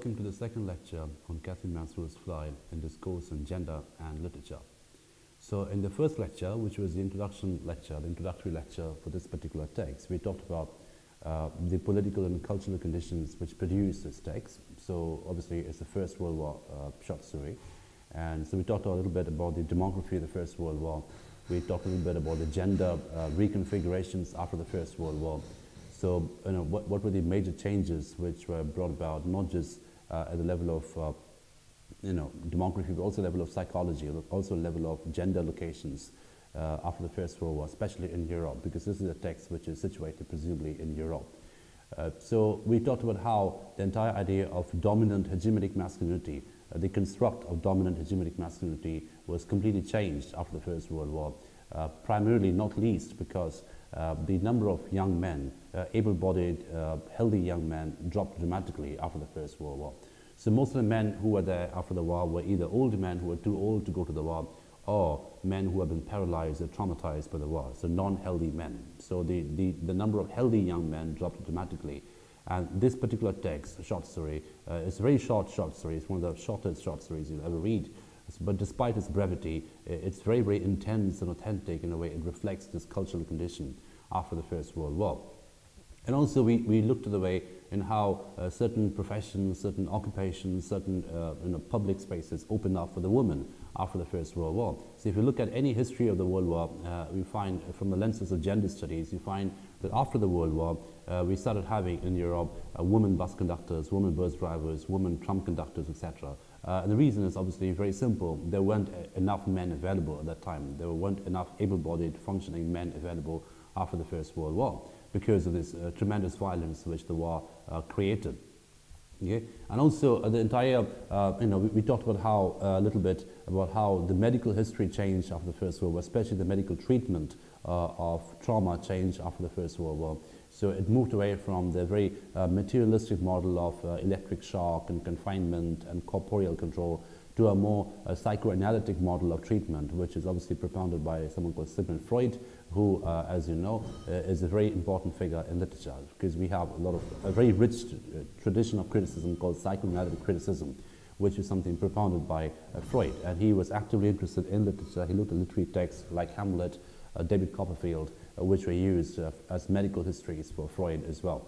Welcome to the second lecture on Katherine Mansfield's Fly in Discourse on Gender and Literature. So in the first lecture, which was the introduction lecture, the introductory lecture for this particular text, we talked about uh, the political and cultural conditions which produced this text. So obviously it's the First World War uh, short story. And so we talked a little bit about the demography of the First World War. We talked a little bit about the gender uh, reconfigurations after the First World War. So, you know, what, what were the major changes which were brought about, not just at the level of, uh, you know, demography, but also level of psychology, also level of gender locations uh, after the First World War, especially in Europe, because this is a text which is situated presumably in Europe. Uh, so we talked about how the entire idea of dominant hegemonic masculinity, uh, the construct of dominant hegemonic masculinity was completely changed after the First World War, uh, primarily not least because uh, the number of young men, uh, able-bodied, uh, healthy young men, dropped dramatically after the First World War. So most of the men who were there after the war were either old men who were too old to go to the war, or men who had been paralyzed or traumatized by the war, so non-healthy men. So the, the, the number of healthy young men dropped dramatically. And this particular text, short story, uh, is a very short short story. It's one of the shortest short stories you'll ever read. But despite its brevity, it's very, very intense and authentic in a way. It reflects this cultural condition after the First World War. And also we, we looked at the way in how uh, certain professions, certain occupations, certain uh, you know, public spaces opened up for the woman after the First World War. So if you look at any history of the World War, uh, we find uh, from the lenses of gender studies, you find that after the World War, uh, we started having in Europe uh, women bus conductors, women bus drivers, women tram conductors, etc. Uh, the reason is obviously very simple. There weren't enough men available at that time. There weren't enough able-bodied, functioning men available after the First World War because of this uh, tremendous violence which the war uh, created. Okay? And also uh, the entire, uh, you know, we, we, talked about how, uh, a little bit about how the medical history changed after the First World War, especially the medical treatment of trauma changed after the First World War. So it moved away from the very materialistic model of electric shock and confinement and corporeal control to a more psychoanalytic model of treatment, which is obviously propounded by someone called Sigmund Freud, who, uh, as you know, uh, is a very important figure in literature because we have a lot of a very rich uh, tradition of criticism called psychoanalytic criticism, which is something propounded by uh, Freud. And he was actively interested in literature. He looked at literary texts like Hamlet, uh, David Copperfield, uh, Uh, which were used uh, as medical histories for Freud as well.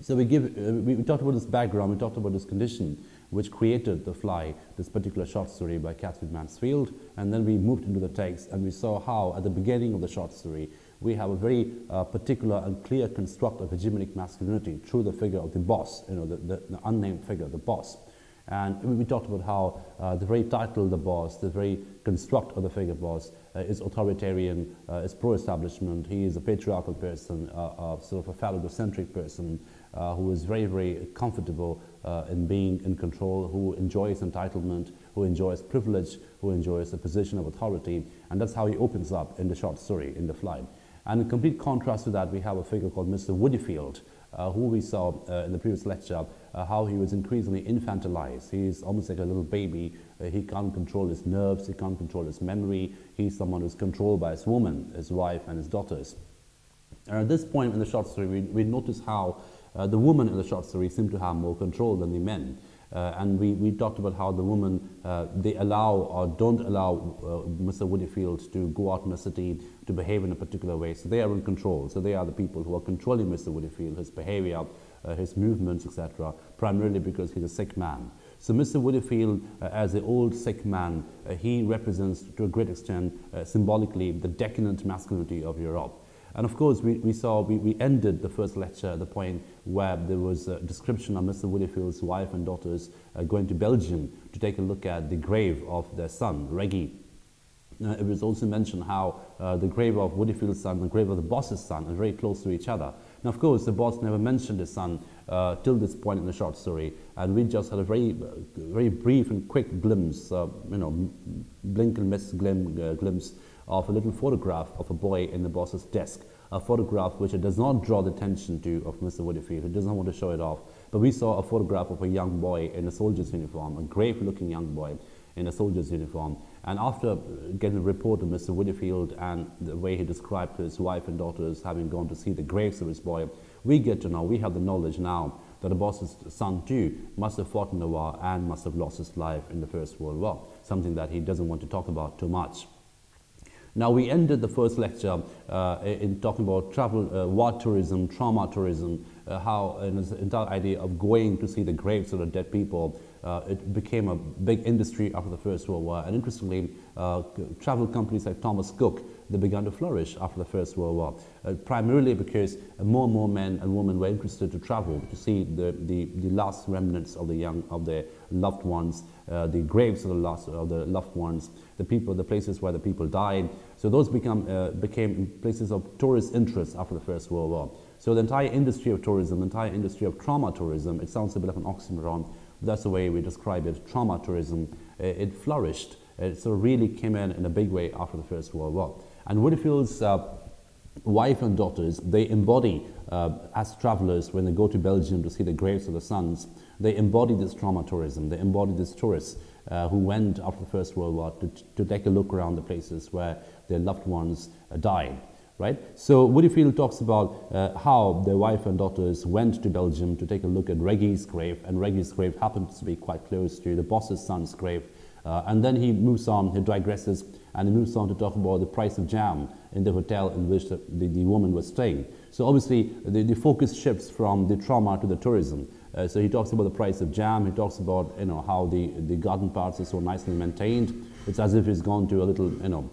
So we, give, uh, we, we talked about this background, we talked about this condition, which created The Fly, this particular short story by Katherine Mansfield. And then we moved into the text and we saw how at the beginning of the short story, we have a very uh, particular and clear construct of hegemonic masculinity through the figure of the boss, you know, the, the, the unnamed figure, the boss. And we talked about how uh, the very title, the boss, the very construct of the figure boss uh, is authoritarian, uh, is pro-establishment. He is a patriarchal person, uh, sort of a phallogocentric person uh, who is very, very comfortable uh, in being in control, who enjoys entitlement, who enjoys privilege, who enjoys a position of authority. And that's how he opens up in the short story, in The Fly. And in complete contrast to that, we have a figure called Mr. Woodifield, uh, who we saw uh, in the previous lecture, uh, how he was increasingly infantilized. He's almost like a little baby. Uh, he can't control his nerves, he can't control his memory. He's someone who's controlled by his woman, his wife, and his daughters. And at this point in the short story, we, we notice how uh, the women in the short story seem to have more control than the men. Uh, and we, we talked about how the women, uh, they allow or don't allow uh, Mr. Woodifield to go out in the city to behave in a particular way. So they are in control. So they are the people who are controlling Mr. Woodifield, his behavior, uh, his movements, etc., primarily because he's a sick man. So Mr. Woodifield, uh, as an old sick man, uh, he represents to a great extent symbolically the decadent masculinity of Europe. And of course, we, we saw, we, we ended the first lecture at the point where there was a description of Mr. Woodifield's wife and daughters uh, going to Belgium to take a look at the grave of their son, Reggie. Uh, it was also mentioned how uh, the grave of Woodifield's son and the grave of the boss's son are very close to each other. Now, of course, the boss never mentioned his son uh, till this point in the short story, and we just had a very, very brief and quick glimpse, uh, you know, blink and miss glim, uh, glimpse of a little photograph of a boy in the boss's desk, a photograph which it does not draw the attention to of Mr. Woodfield. who does not want to show it off. But we saw a photograph of a young boy in a soldier's uniform, a grave-looking young boy in a soldier's uniform. And after getting a report of Mr. Woodfield and the way he described his wife and daughters having gone to see the graves of his boy, we get to know, we have the knowledge now that the boss's son too must have fought in the war and must have lost his life in the First World War, something that he doesn't want to talk about too much. Now, we ended the first lecture uh, in talking about travel, uh, war tourism, trauma tourism, uh, how an entire idea of going to see the graves of the dead people uh, it became a big industry after the First World War. And interestingly, uh, travel companies like Thomas Cook, they began to flourish after the First World War, uh, primarily because more and more men and women were interested to travel to see the, the, the last remnants of the young, of their loved ones, uh, the graves of the, last, of the loved ones, the people, the places where the people died. So those become, uh, became places of tourist interest after the First World War. So the entire industry of tourism, the entire industry of trauma tourism, it sounds a bit of an oxymoron, but that's the way we describe it, trauma tourism. Uh, it flourished. It sort of really came in in a big way after the First World War. And Woodfield's uh, wife and daughters, they embody, uh, as travelers, when they go to Belgium to see the graves of the sons, they embody this trauma tourism. They embody these tourists uh, who went after the First World War to, to take a look around the places where their loved ones uh, died right? So Woodfield talks about uh, how their wife and daughters went to Belgium to take a look at Reggie's grave, and Reggie's grave happens to be quite close to the boss's son's grave. Uh, and then he moves on, he digresses, and he moves on to talk about the price of jam in the hotel in which the, the, the woman was staying. So obviously, the, the focus shifts from the trauma to the tourism. Uh, so he talks about the price of jam, he talks about you know, how the, the garden parts are so nicely maintained. It's as if he's gone to a little, you know,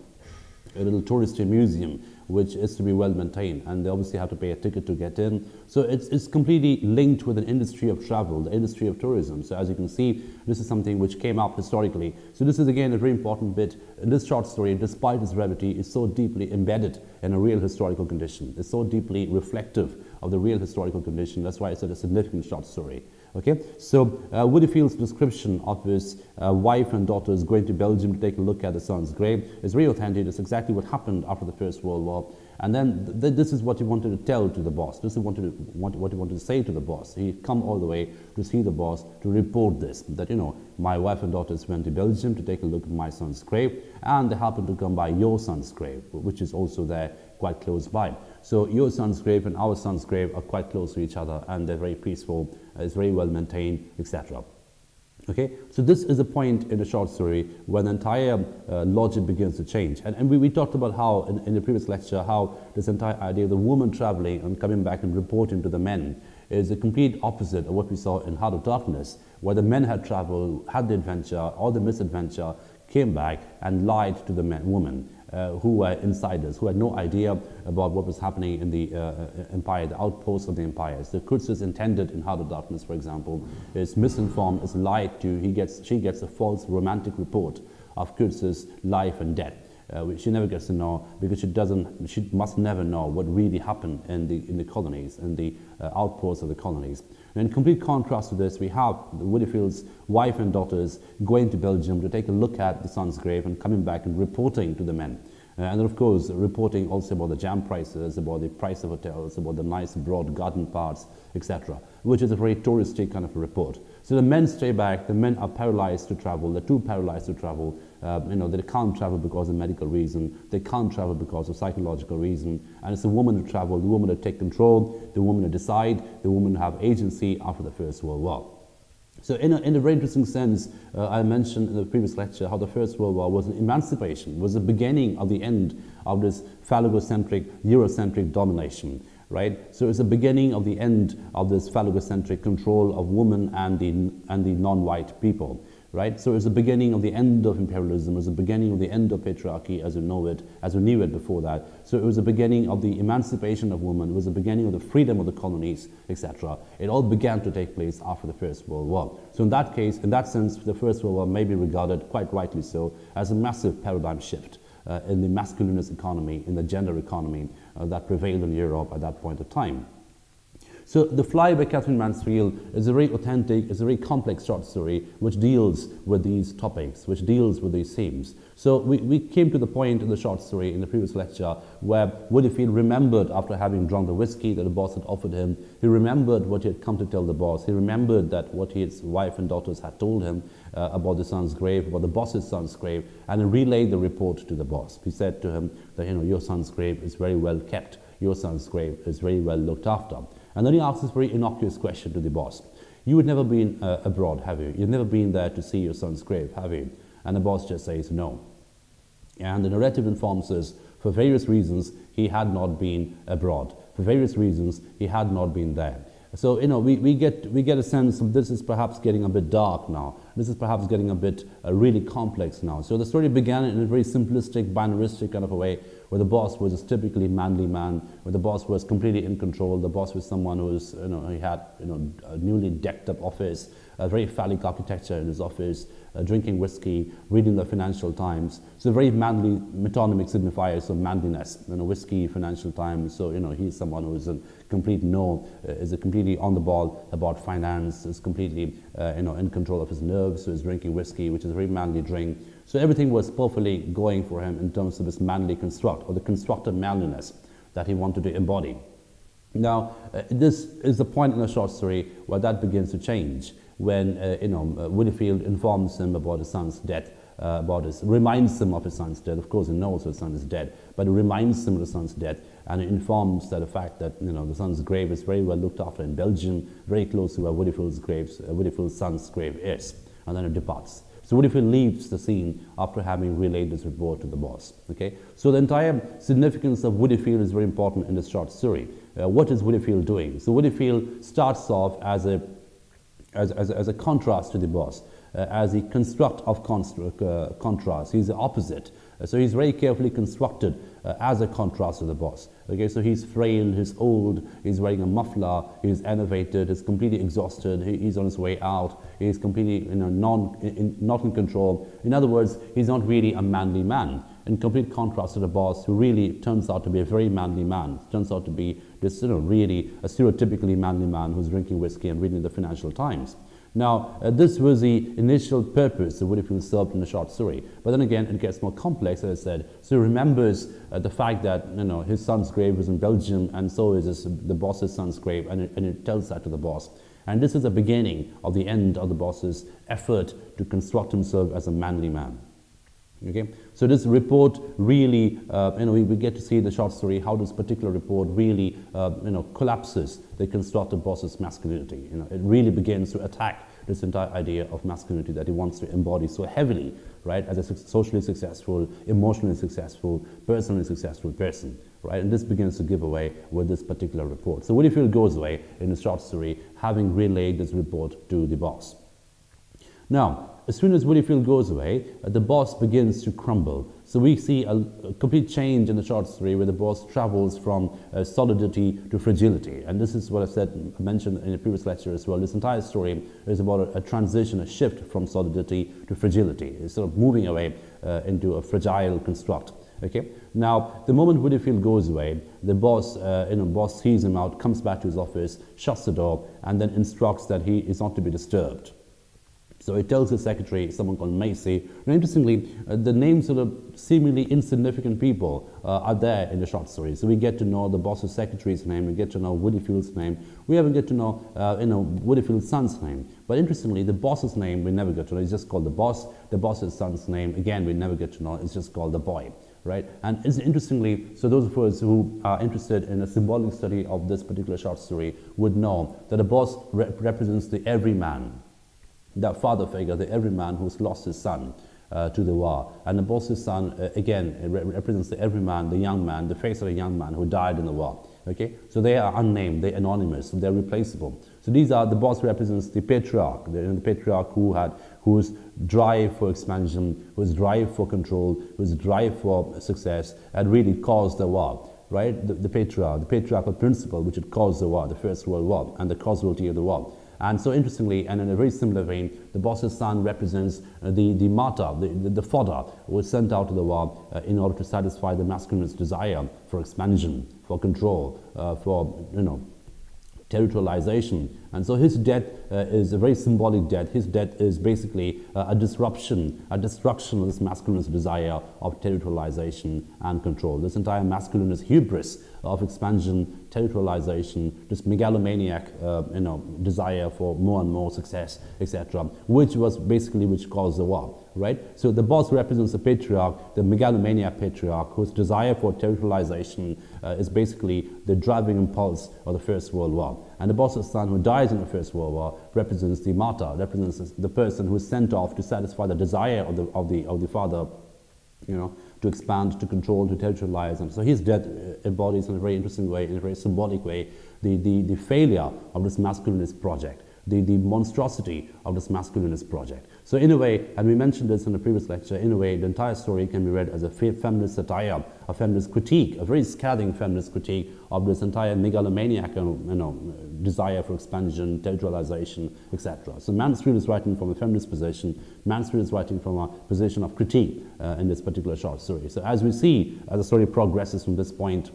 a little touristy museum which is to be well maintained and they obviously have to pay a ticket to get in. So it's, it's completely linked with an industry of travel, the industry of tourism. So as you can see, this is something which came up historically. So this is again a very important bit. This short story, despite its brevity, is so deeply embedded in a real historical condition. It's so deeply reflective of the real historical condition. That's why it's a significant short story. Okay, so uh, Woodfield's description of his uh, wife and daughters going to Belgium to take a look at the son's grave is very authentic. It's exactly what happened after the First World War. And then th this is what he wanted to tell to the boss. This is what, to, what, what he wanted to say to the boss. He come all the way to see the boss to report this, that, you know, my wife and daughters went to Belgium to take a look at my son's grave, and they happened to come by your son's grave, which is also there quite close by. So your son's grave and our son's grave are quite close to each other, and they're very peaceful is very well maintained, etc. Okay, so this is a point in the short story when the entire uh, logic begins to change. And, and we, we talked about how, in, in the previous lecture, how this entire idea of the woman traveling and coming back and reporting to the men is the complete opposite of what we saw in Heart of Darkness, where the men had traveled, had the adventure or the misadventure, came back and lied to the men, woman uh, who were insiders, who had no idea about what was happening in the uh, uh empire, the outposts of the empires. The Kurtz's intended in Heart of Darkness, for example, is misinformed, is lied to. He gets, she gets a false romantic report of Kurtz's life and death. Uh, which she never gets to know because she doesn't, she must never know what really happened in the, in the colonies, in the uh, outposts of the colonies. In complete contrast to this, we have Woodfield's wife and daughters going to Belgium to take a look at the son's grave and coming back and reporting to the men. Uh, and then, of course, reporting also about the jam prices, about the price of hotels, about the nice broad garden parts, etc., which is a very touristy kind of a report. So the men stay back, the men are paralyzed to travel, they're too paralyzed to travel, uh, you know, they can't travel because of medical reason, they can't travel because of psychological reason, and it's the woman to travel, the woman to take control, the woman to decide, the woman to have agency after the First World War. So in a, in a very interesting sense, uh, I mentioned in the previous lecture how the First World War was an emancipation, was the beginning of the end of this phallogocentric, Eurocentric domination, right? So it's the beginning of the end of this phallogocentric control of women and the, and the non-white people. Right? So it's the beginning of the end of imperialism, it was the beginning of the end of patriarchy as we know it, as we knew it before that. So it was the beginning of the emancipation of women, it was the beginning of the freedom of the colonies, etc. It all began to take place after the First World War. So in that case, in that sense, the First World War may be regarded, quite rightly so, as a massive paradigm shift. Uh, in the masculinist economy, in the gender economy uh, that prevailed in Europe at that point of time. So The Fly by Katherine Mansfield is a very authentic, it's a very complex short story which deals with these topics, which deals with these themes. So we, we came to the point in the short story in the previous lecture where Woodifield remembered after having drunk the whiskey that the boss had offered him, he remembered what he had come to tell the boss, he remembered that what his wife and daughters had told him uh, about the son's grave, about the boss's son's grave, and he relayed the report to the boss. He said to him that, you know, your son's grave is very well kept, your son's grave is very well looked after. And then he asks this very innocuous question to the boss. You had never been uh, abroad, have you? You've never been there to see your son's grave, have you? And the boss just says no. And the narrative informs us, for various reasons, he had not been abroad. For various reasons, he had not been there. So, you know, we, we, get, we get a sense of this is perhaps getting a bit dark now. This is perhaps getting a bit uh, really complex now. So the story began in a very simplistic, binaristic kind of a way, where the boss was a typically manly man, where the boss was completely in control. The boss was someone who was, you know, he had, you know, a newly decked up office, a very phallic architecture in his office, uh, drinking whiskey, reading the Financial Times. So very manly metonymic signifiers of manliness. You know, whiskey, Financial Times. So you know, he's someone who is a complete no, uh, is a completely on the ball about finance, is completely uh, you know in control of his nerves. So he's drinking whiskey, which is a very manly drink. So everything was perfectly going for him in terms of his manly construct or the constructed manliness that he wanted to embody. Now, uh, this is the point in the short story where that begins to change when uh, you know, uh, Woodifield informs him about his son's death, uh, about his, reminds him of his son's death. Of course, he knows his son is dead, but he reminds him of his son's death and informs that the fact that you know, the son's grave is very well looked after in Belgium, very close to where Woodifield's, graves, uh, Woodifield's son's grave is. And then it departs. So Woodifield leaves the scene after having relayed this report to the boss. Okay? So the entire significance of Woodifield is very important in this short story. Uh, what is Woodifield doing? So Woodifield starts off as a, as, as, as a contrast to the boss, uh, as a construct of constru uh, contrast. He's the opposite. Uh, so he's very carefully constructed uh, as a contrast to the boss. Okay, so he's frail, he's old, he's wearing a muffler, he's enervated, he's completely exhausted, he, he's on his way out, he's completely you know, non, in, not in control. In other words, he's not really a manly man. In complete contrast to the boss, who really turns out to be a very manly man, turns out to be this, you know, really a stereotypically manly man who's drinking whiskey and reading the Financial Times. Now, uh, this was the initial purpose of Woodifield served in the short story. But then again, it gets more complex, as I said. So he remembers uh, the fact that you know, his son's grave was in Belgium, and so is his, the boss's son's grave, and it, and it tells that to the boss. And this is the beginning of the end of the boss's effort to construct himself as a manly man. Okay, so this report really, uh, you know, we, we, get to see the short story how this particular report really, uh, you know, collapses the constructed boss's masculinity. You know, it really begins to attack this entire idea of masculinity that he wants to embody so heavily, right, as a socially successful, emotionally successful, personally successful person, right? And this begins to give away with this particular report. So Woodifield goes away in the short story, having relayed this report to the boss. Now, as soon as Woodifield goes away, uh, the boss begins to crumble. So we see a, a, complete change in the short story where the boss travels from uh, solidity to fragility. And this is what I said, mentioned in a previous lecture as well. This entire story is about a, a transition, a shift from solidity to fragility. It's sort of moving away uh, into a fragile construct. Okay. Now, the moment Woodifield goes away, the boss, uh, you know, boss sees him out, comes back to his office, shuts the door, and then instructs that he is not to be disturbed. So he tells his secretary, someone called Macey. Now, interestingly, uh, the names of the seemingly insignificant people uh, are there in the short story. So we get to know the boss's secretary's name, we get to know Woodifield's name, we even get to know, uh, you know, Woodifield's son's name. But interestingly, the boss's name we never get to know. It's just called the boss. The boss's son's name, again, we never get to know. It's just called the boy right? And it's interestingly, so those of us who are interested in a symbolic study of this particular short story would know that the boss rep represents the everyman, that father figure, the everyman who's lost his son uh, to the war. And the boss's son, uh, again, re represents the everyman, the young man, the face of a young man who died in the war. Okay? So they are unnamed, they're anonymous, they're replaceable. So these are, the boss represents the patriarch, the, the patriarch who had, whose drive for expansion, whose drive for control, whose drive for success had really caused the war right? The, the patriarch, the patriarchal principle which had caused the war, the First World War, and the causality of the war. And so interestingly, and in a very similar vein, the boss's son represents uh, the, the martyr, the, the, the, fodder who was sent out to the war uh, in order to satisfy the masculine's desire for expansion, for control, uh, for, you know, territorialization. And so his death uh, is a very symbolic death. His death is basically uh, a disruption, a destruction of this masculinist desire of territorialization and control. This entire masculinist hubris of expansion, territorialization, this megalomaniac uh, you know, desire for more and more success, etc., which was basically which caused the war right? So the boss represents the patriarch, the megalomaniac patriarch, whose desire for territorialization uh, is basically the driving impulse of the First World War. And the boss's son, who dies in the First World War, represents the martyr, represents the person who is sent off to satisfy the desire of the, of the, of the father, you know, to expand, to control, to territorialize. And so his death uh, embodies in a very interesting way, in a very symbolic way, the, the, the failure of this masculinist project, the, the monstrosity of this masculinist project. So in a way, and we mentioned this in the previous lecture, in a way, the entire story can be read as a feminist satire, a feminist critique, a very scathing feminist critique of this entire megalomaniac you know, desire for expansion, territorialization, etc. So Mansfield is writing from a feminist position. Mansfield is writing from a position of critique uh, in this particular short story. So as we see, as the story progresses from this point,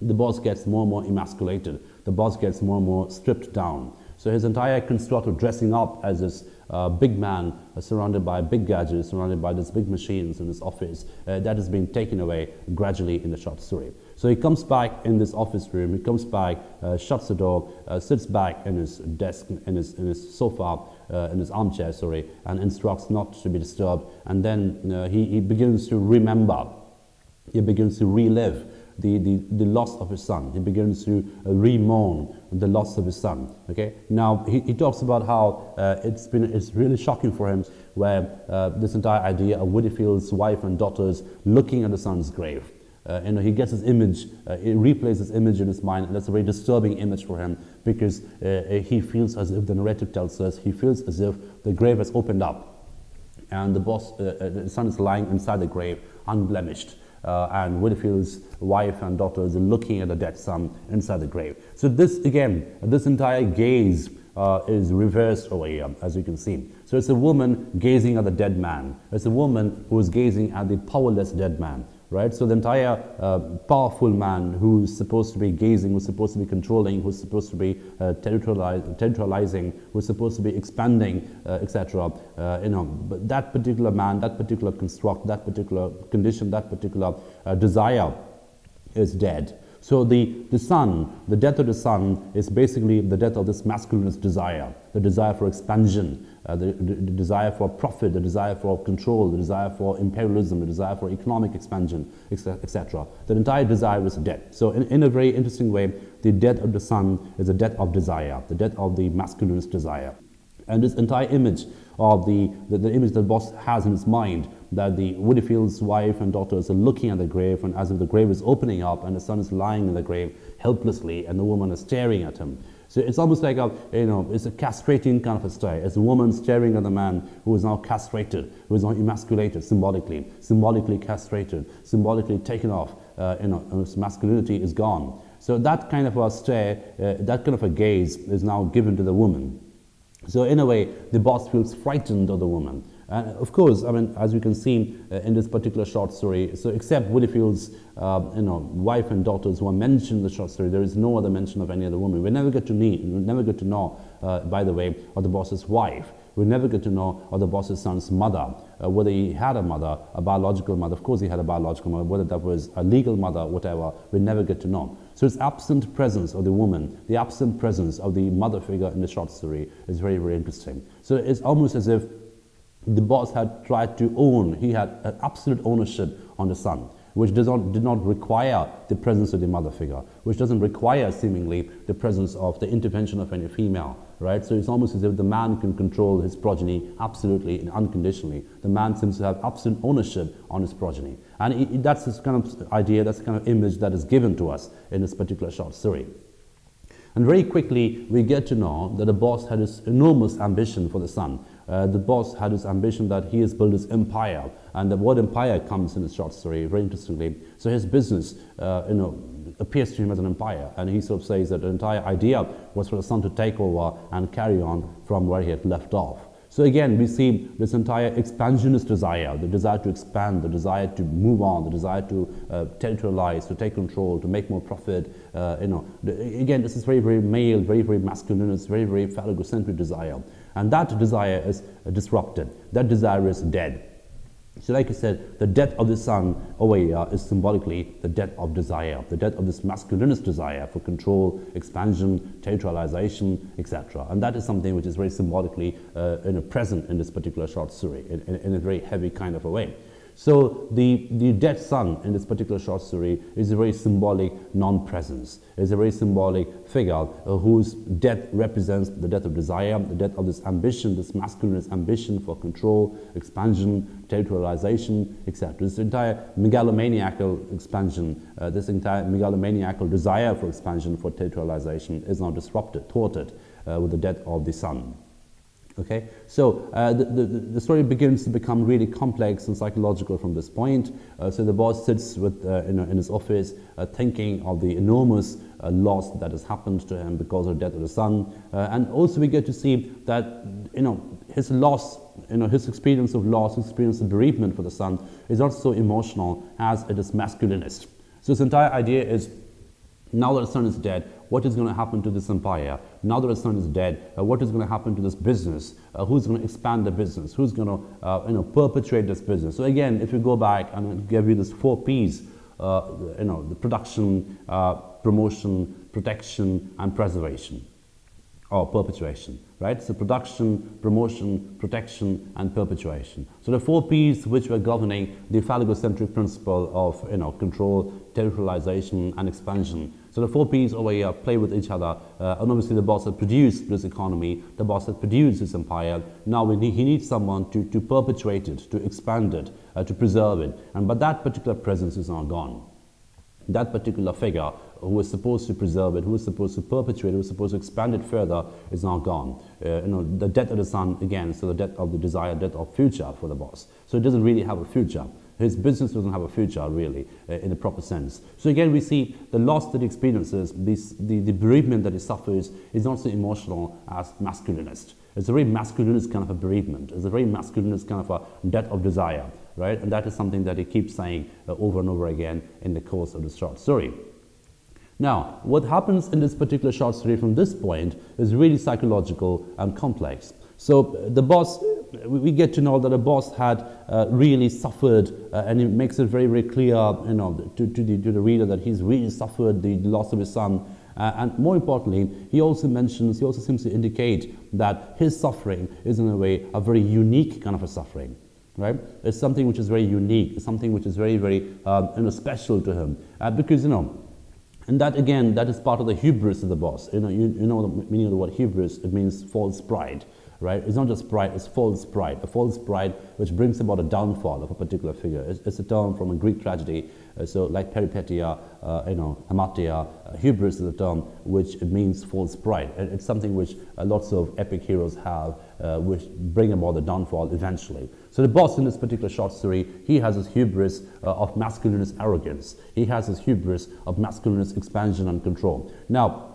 the boss gets more and more emasculated. The boss gets more and more stripped down. So his entire construct of dressing up as this uh, big man uh, surrounded by big gadgets, surrounded by these big machines in his office, uh, that has taken away gradually in the short story. So he comes back in this office room, he comes back, uh, shuts the door, uh, sits back in his desk, in his, in his sofa, in his armchair, sorry, and instructs not to be disturbed. And then he, he begins to remember, he begins to relive the, the, the loss of his son. He begins to uh, re-mourn the loss of his son. Okay. Now he, he talks about how uh, it's been it's really shocking for him where uh, this entire idea of Woodfield's wife and daughters looking at the son's grave. Uh, you know, he gets his image, uh, he replays his image in his mind, and that's a very disturbing image for him because uh, he feels as if the narrative tells us, he feels as if the grave has opened up and the boss, uh, uh, the son is lying inside the grave, unblemished uh, and Woodfield's wife and daughters looking at the dead son inside the grave. So this, again, this entire gaze uh, is reversed over here, as you can see. So it's a woman gazing at the dead man. It's a woman who is gazing at the powerless dead man right? So the entire uh, powerful man who's supposed to be gazing, who's supposed to be controlling, who's supposed to be uh, territorializing, who's supposed to be expanding, uh, etc. You know, but that particular man, that particular construct, that particular condition, that particular uh, desire is dead. So the, the son, the death of the son is basically the death of this masculinist desire, the desire for expansion, uh, the, the, the, desire for profit, the desire for control, the desire for imperialism, the desire for economic expansion, etc. That entire desire is death. So in, in a very interesting way, the death of the son is a death of desire, the death of the masculinist desire. And this entire image of the, the, the image that boss has in his mind that the Woodfield's wife and daughters are looking at the grave and as if the grave is opening up and the son is lying in the grave helplessly and the woman is staring at him. So it's almost like a, you know, it's a castrating kind of a stare. It's a woman staring at a man who is now castrated, who is now emasculated symbolically, symbolically castrated, symbolically taken off, uh, you know, his masculinity is gone. So that kind of a stare, uh, that kind of a gaze is now given to the woman. So in a way, the boss feels frightened of the woman. And of course, I mean, as you can see uh, in this particular short story, so except Woodfield's, uh, you know, wife and daughters who are mentioned in the short story, there is no other mention of any other woman. We never get to we never get to know, uh, by the way, of the boss's wife. We never get to know of the boss's son's mother, uh, whether he had a mother, a biological mother. Of course, he had a biological mother, whether that was a legal mother, whatever, we never get to know. So it's absent presence of the woman, the absent presence of the mother figure in the short story is very, very interesting. So it's almost as if the boss had tried to own, he had an absolute ownership on the son, which does not, did not require the presence of the mother figure, which doesn't require seemingly the presence of the intervention of any female, right? So it's almost as if the man can control his progeny absolutely and unconditionally. The man seems to have absolute ownership on his progeny. And it, it, that's this kind of idea, that's the kind of image that is given to us in this particular short story. And very quickly, we get to know that the boss had this enormous ambition for the son. Uh, the boss had this ambition that he has built his empire, and the word empire comes in the short story very interestingly. So his business, uh, you know, appears to him as an empire, and he sort of says that the entire idea was for the son to take over and carry on from where he had left off. So again, we see this entire expansionist desire, the desire to expand, the desire to move on, the desire to uh, territorialize, to take control, to make more profit. Uh, you know, the, again, this is very, very male, very, very masculine, it's very, very phallogocentric desire. And that desire is disrupted. That desire is dead. So like I said, the death of the over here is symbolically the death of desire, the death of this masculinist desire for control, expansion, territorialization, etc. And that is something which is very symbolically uh, present in this particular short story in, in, in a very heavy kind of a way. So the, the dead son in this particular short story is a very symbolic non-presence. It's a very symbolic figure uh, whose death represents the death of desire, the death of this ambition, this masculine ambition for control, expansion, territorialization, etc. This entire megalomaniacal expansion, uh, this entire megalomaniacal desire for expansion, for territorialization is now disrupted, thwarted uh, with the death of the son. Okay, so uh, the, the, the, story begins to become really complex and psychological from this point. Uh, so the boss sits with, uh, in, in, his office uh, thinking of the enormous uh, loss that has happened to him because of the death of the son. Uh, and also we get to see that, you know, his loss, you know, his experience of loss, his experience of bereavement for the son is not so emotional as it is masculinist. So this entire idea is now that the son is dead, what is going to happen to this empire? Now that the son is dead, uh, what is going to happen to this business? Uh, who's going to expand the business? Who's going to uh, you know, perpetuate this business? So again, if you go back and give you this four P's, uh, you know, the production, uh, promotion, protection, and preservation or perpetuation, right? So production, promotion, protection, and perpetuation. So the four P's which were governing the phallogocentric principle of you know, control, territorialization, and expansion. So the four P's over here play with each other. Uh, and obviously the boss had produced this economy, the boss had produced this empire. Now need, he needs someone to, to perpetuate it, to expand it, uh, to preserve it. And but that particular presence is now gone. That particular figure who was supposed to preserve it, who was supposed to perpetuate it, who was supposed to expand it further, is now gone. Uh, you know, the death of the son, again, so the death of the desire, death of future for the boss. So it doesn't really have a future. His business doesn't have a future, really, uh, in the proper sense. So again, we see the loss that he experiences, this, the, the bereavement that he suffers, is not so emotional as masculinist. It's a very masculinist kind of a bereavement. It's a very masculinist kind of a death of desire, right? And that is something that he keeps saying uh, over and over again in the course of the short story. Now, what happens in this particular short story from this point is really psychological and complex. So uh, the boss we get to know that the boss had uh, really suffered, uh, and it makes it very, very clear, you know, to, to, the, to the reader that he's really suffered the loss of his son. Uh, and more importantly, he also mentions, he also seems to indicate that his suffering is in a way a very unique kind of a suffering. Right? It's something which is very unique, it's something which is very, very um, you know, special to him. Uh, because, you know, and that again, that is part of the hubris of the boss. You know, you, you know the meaning of the word hubris, it means false pride right? It's not just pride, it's false pride. A false pride which brings about a downfall of a particular figure. It's, it's a term from a Greek tragedy. Uh, so like peripeteia, uh, you know, hamartia, uh, hubris is a term which means false pride. It, it's something which uh, lots of epic heroes have, uh, which bring about the downfall eventually. So the boss in this particular short story, he has this hubris uh, of masculinist arrogance. He has this hubris of masculinist expansion and control. Now,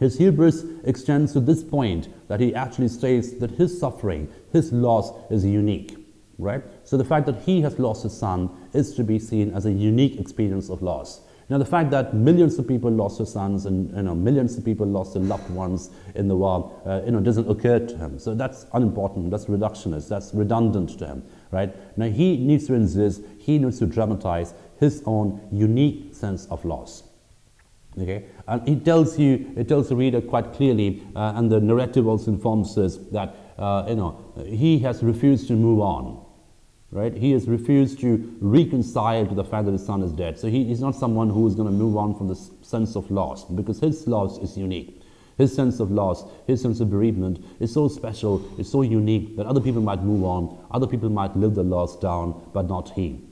his hubris extends to this point that he actually states that his suffering, his loss is unique, right? So the fact that he has lost his son is to be seen as a unique experience of loss. Now, the fact that millions of people lost their sons and you know, millions of people lost their loved ones in the war, uh, you know, doesn't occur to him. So that's unimportant, that's reductionist, that's redundant to him, right? Now, he needs to insist, he needs to dramatize his own unique sense of loss. Okay, and it tells you, it tells the reader quite clearly, uh, and the narrative also informs us that uh, you know he has refused to move on, right? He has refused to reconcile to the fact that his son is dead. So he is not someone who is going to move on from the sense of loss because his loss is unique. His sense of loss, his sense of bereavement is so special, it's so unique that other people might move on, other people might live the loss down, but not he.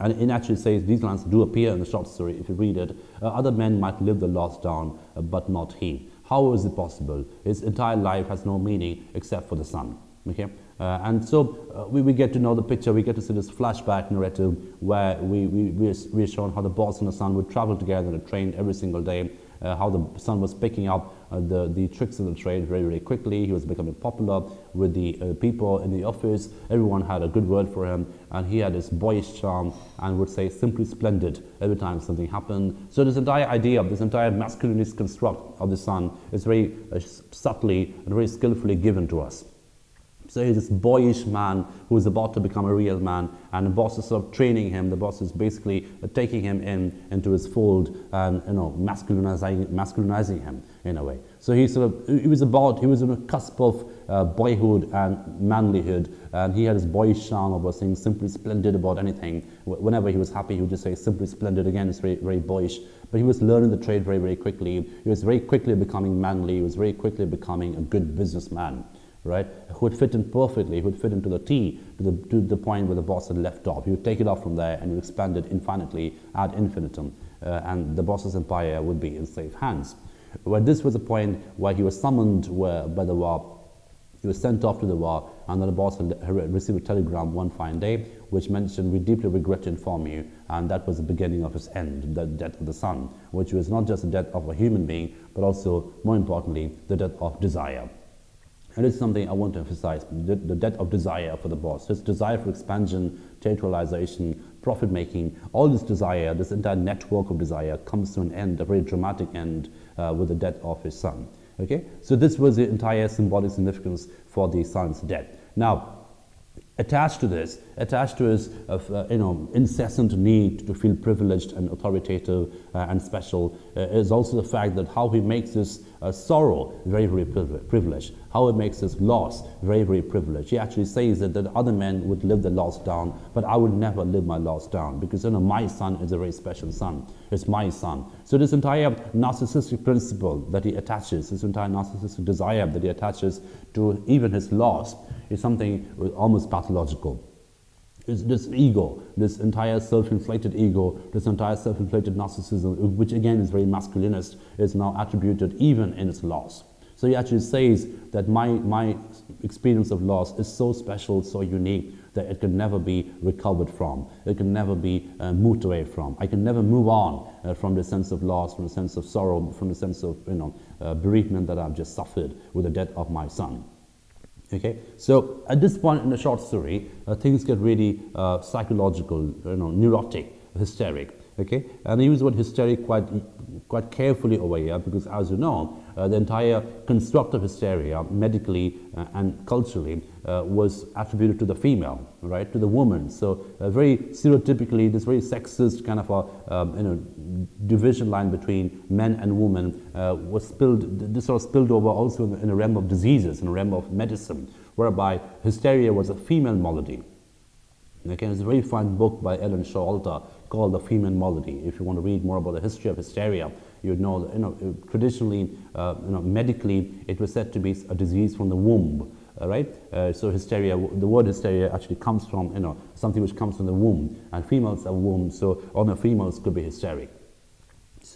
And it actually says these lines do appear in the short story if you read it. Uh, other men might live the lost down, uh, but not he. How is it possible? His entire life has no meaning except for the son. Okay? Uh, and so uh, we, we get to know the picture, we get to see this flashback narrative where we, we, we are shown how the boss and the son would travel together in a train every single day how the son was picking up uh, the, the tricks of the trade very, very quickly. He was becoming popular with the uh, people in the office. Everyone had a good word for him, and he had this boyish charm and would say simply splendid every time something happened. So this entire idea, of this entire masculinist construct of the son is very uh, subtly and very skillfully given to us. So he's this boyish man who is about to become a real man, and the boss is sort of training him. The boss is basically uh, taking him in into his fold and you know masculinizing, masculinizing him in a way. So he sort of he was about he was on the cusp of uh, boyhood and manlyhood, and he had this boyish charm of saying simply splendid about anything. Whenever he was happy, he would just say simply splendid. Again, it's very very boyish. But he was learning the trade very very quickly. He was very quickly becoming manly. He was very quickly becoming a good businessman right, who would fit in perfectly, who would fit into the T to the, to the point where the boss had left off. You take it off from there and you expand it infinitely ad infinitum, uh, and the boss's empire would be in safe hands. Where this was a point where he was summoned where, by the war, he was sent off to the war, and then the boss received a telegram one fine day which mentioned, We deeply regret to inform you, and that was the beginning of his end, the death of the son, which was not just the death of a human being, but also, more importantly, the death of desire. And it's something I want to emphasize, the, the death of desire for the boss. His desire for expansion, territorialization, profit making, all this desire, this entire network of desire comes to an end, a very dramatic end, uh, with the death of his son. Okay? So this was the entire symbolic significance for the son's death. Now, Attached to this, attached to his uh, you know, incessant need to feel privileged and authoritative uh, and special, uh, is also the fact that how he makes this uh, sorrow very, very privileged, how he makes his loss very, very privileged. He actually says that, that other men would live their loss down, but I would never live my loss down because you know, my son is a very special son. It's my son. So this entire narcissistic principle that he attaches, this entire narcissistic desire that he attaches to even his loss, is something almost pathological. It's this ego, this entire self-inflated ego, this entire self-inflated narcissism, which again is very masculinist, is now attributed even in its loss. So he actually says that my, my experience of loss is so special, so unique, that it can never be recovered from. It can never be uh, moved away from. I can never move on uh, from the sense of loss, from the sense of sorrow, from the sense of you know, uh, bereavement that I've just suffered with the death of my son. Okay, so at this point in the short story, uh, things get really uh, psychological, you know, neurotic, hysteric. Okay, and I use the word hysteric quite, quite carefully over here because, as you know, uh, the entire construct of hysteria, medically uh, and culturally, uh, was attributed to the female, right, to the woman. So, uh, very stereotypically, this very sexist kind of a um, you know division line between men and women uh, was spilled. This sort of spilled over also in, the, in a realm of diseases, in the realm of medicine, whereby hysteria was a female malady. Okay, it's a very fine book by Elaine Showalter called The Female Malady. If you want to read more about the history of hysteria, you know, you know traditionally, uh, you know, medically, it was said to be a disease from the womb. Uh, right? Uh, so hysteria, the word hysteria actually comes from, you know, something which comes from the womb, and females have womb, so all the females could be hysteric.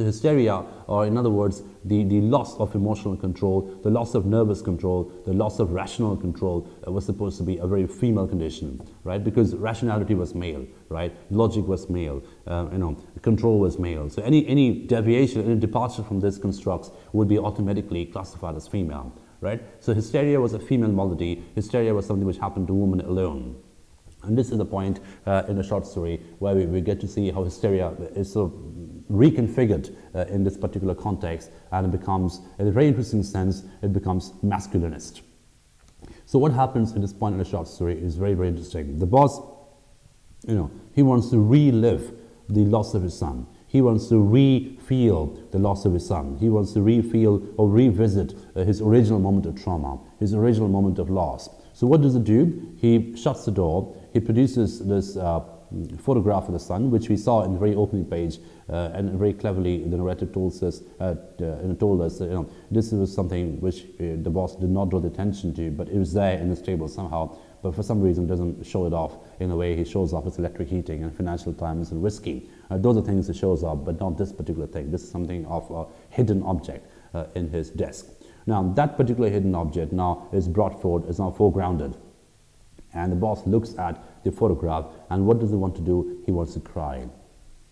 Hysteria, or in other words, the, the loss of emotional control, the loss of nervous control, the loss of rational control uh, was supposed to be a very female condition, right? Because rationality was male, right? Logic was male, uh, you know, control was male. So any, any deviation, any departure from this constructs would be automatically classified as female, right? So hysteria was a female malady. Hysteria was something which happened to women alone. And this is the point uh, in the short story where we, we, get to see how hysteria is sort of reconfigured uh, in this particular context and it becomes, in a very interesting sense, it becomes masculinist. So what happens at this point in the short story is very, very interesting. The boss, you know, he wants to relive the loss of his son. He wants to re-feel the loss of his son. He wants to re-feel or revisit uh, his original moment of trauma, his original moment of loss. So what does it do? He shuts the door. He produces this uh, photograph of the son, which we saw in the very opening page, uh, and very cleverly the narrator told us, uh, uh, told us you know, this was something which uh, the boss did not draw the attention to, but it was there in his table somehow, but for some reason doesn't show it off in a way he shows off his electric heating and financial times and whiskey. Uh, those are things he shows off, but not this particular thing. This is something of a hidden object in his desk. Now, that particular hidden object now is brought forward, is now foregrounded. And the boss looks at the photograph, and what does he want to do? He wants to cry,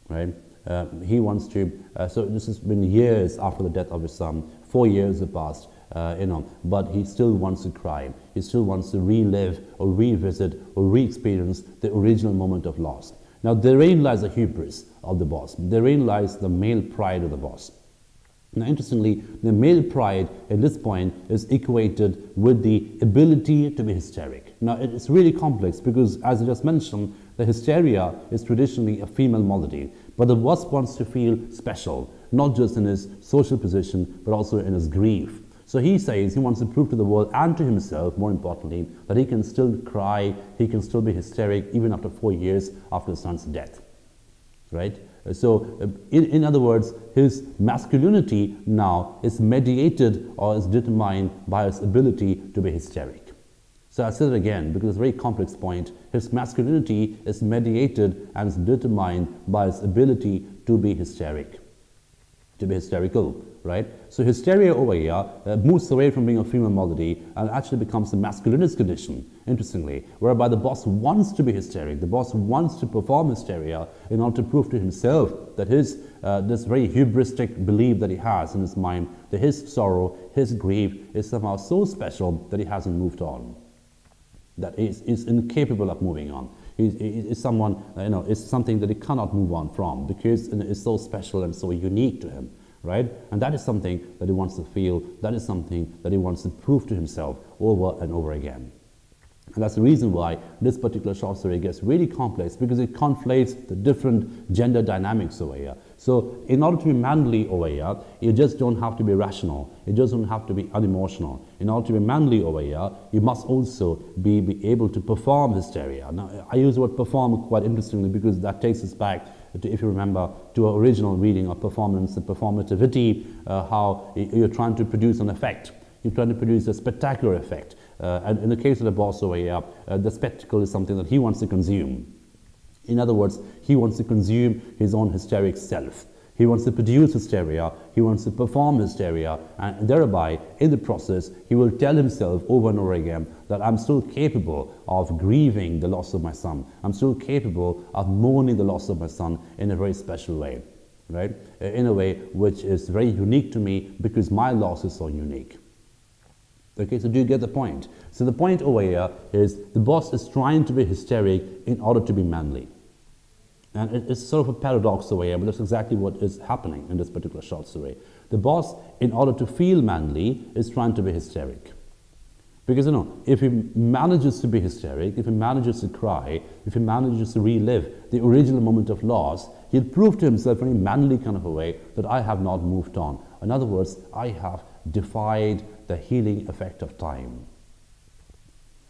right? Uh, he wants to, uh, so this has been years after the death of his son, four years have passed, uh, you know, but he still wants to cry. He still wants to relive or revisit or re-experience the original moment of loss. Now, therein lies the hubris of the boss. Therein lies the male pride of the boss. Now, interestingly, the male pride at this point is equated with the ability to be hysteric. Now, it's really complex because, as I just mentioned, the hysteria is traditionally a female malady, but the boss wants to feel special, not just in his social position, but also in his grief. So he says he wants to prove to the world and to himself, more importantly, that he can still cry, he can still be hysteric even after four years after his son's death. Right? So, in, in other words, his masculinity now is mediated or is determined by his ability to be hysteric. So I said it again because it's a very complex point. His masculinity is mediated and is determined by his ability to be hysteric, to be hysterical right? So hysteria over here uh, moves away from being a female malady and actually becomes a masculinist condition, interestingly, whereby the boss wants to be hysteric. The boss wants to perform hysteria in order to prove to himself that his, uh, this very hubristic belief that he has in his mind, that his sorrow, his grief is somehow so special that he hasn't moved on, that is, is incapable of moving on. Is, is someone, uh, you know, is something that he cannot move on from because it's so special and so unique to him right? And that is something that he wants to feel, that is something that he wants to prove to himself over and over again. And that's the reason why this particular short story gets really complex because it conflates the different gender dynamics over here. So, in order to be manly over here, you just don't have to be rational. You just don't have to be unemotional. In order to be manly over here, you must also be, be able to perform hysteria. Now, I use the word perform quite interestingly because that takes us back to, if you remember, to our original reading of performance and performativity, uh, how you're trying to produce an effect. You're trying to produce a spectacular effect. Uh, and in the case of the here, uh, the spectacle is something that he wants to consume. In other words, he wants to consume his own hysteric self. He wants to produce hysteria, he wants to perform hysteria, and thereby, in the process, he will tell himself over and over again that I'm still capable of grieving the loss of my son. I'm still capable of mourning the loss of my son in a very special way, right? In a way which is very unique to me because my loss is so unique. Okay, so do you get the point? So the point over here is the boss is trying to be hysteric in order to be manly. And it's sort of a paradox over here, but that's exactly what is happening in this particular short story. The boss, in order to feel manly, is trying to be hysteric. Because, you know, if he manages to be hysteric, if he manages to cry, if he manages to relive the original moment of loss, he'll prove to himself in a manly kind of a way that I have not moved on. In other words, I have defied the healing effect of time.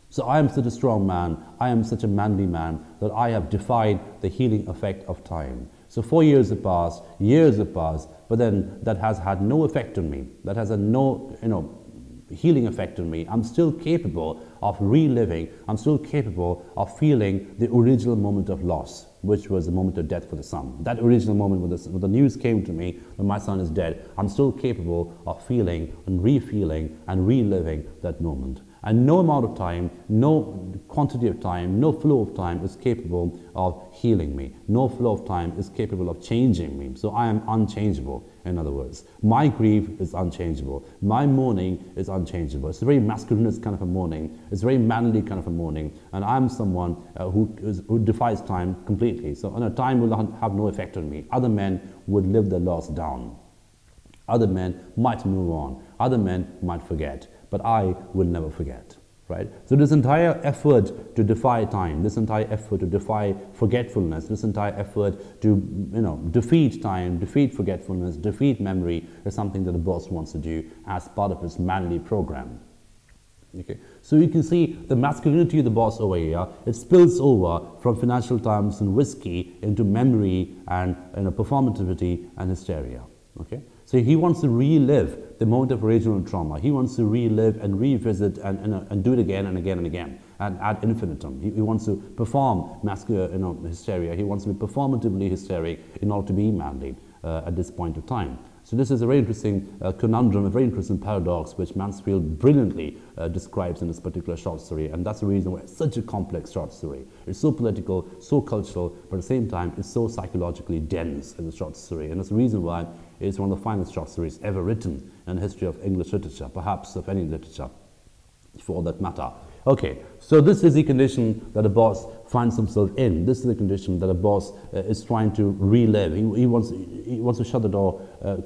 So I am such a strong man, I am such a manly man that I have defied the healing effect of time. So four years have passed, years have passed, but then that has had no effect on me. That has had no, you know, healing effect on me. I'm still capable of reliving, I'm still capable of feeling the original moment of loss, which was the moment of death for the son. That original moment when the, when the news came to me when my son is dead, I'm still capable of feeling and re-feeling and reliving that moment. And no amount of time, no quantity of time, no flow of time is capable of healing me. No flow of time is capable of changing me. So I am unchangeable, in other words. My grief is unchangeable. My mourning is unchangeable. It's a very masculinist kind of a mourning. It's a very manly kind of a mourning. And I'm someone uh, who, is, who defies time completely. So you know, time will have no effect on me. Other men would live their loss down. Other men might move on. Other men might forget but I will never forget. Right? So this entire effort to defy time, this entire effort to defy forgetfulness, this entire effort to you know defeat time, defeat forgetfulness, defeat memory is something that the boss wants to do as part of his manly program. Okay, so you can see the masculinity of the boss over here. It spills over from financial terms and whiskey into memory and you know, performativity and hysteria. Okay, so he wants to relive the moment of original trauma. He wants to relive and revisit and, and, and do it again and again and again and ad infinitum. He, he wants to perform masculine you know, hysteria. He wants to be performatively hysteric in order to be manly uh, at this point of time. So this is a very interesting uh, conundrum, a very interesting paradox which Mansfield brilliantly uh, describes in this particular short story. And that's the reason why it's such a complex short story. It's so political, so cultural, but at the same time, it's so psychologically dense as a short story. And that's the reason why it's one of the finest short stories ever written in the history of English literature, perhaps of any literature for that matter. Okay, so this is the condition that a boss finds himself in. This is the condition that a boss uh, is trying to relive. He, he, wants, he wants to shut the door, uh,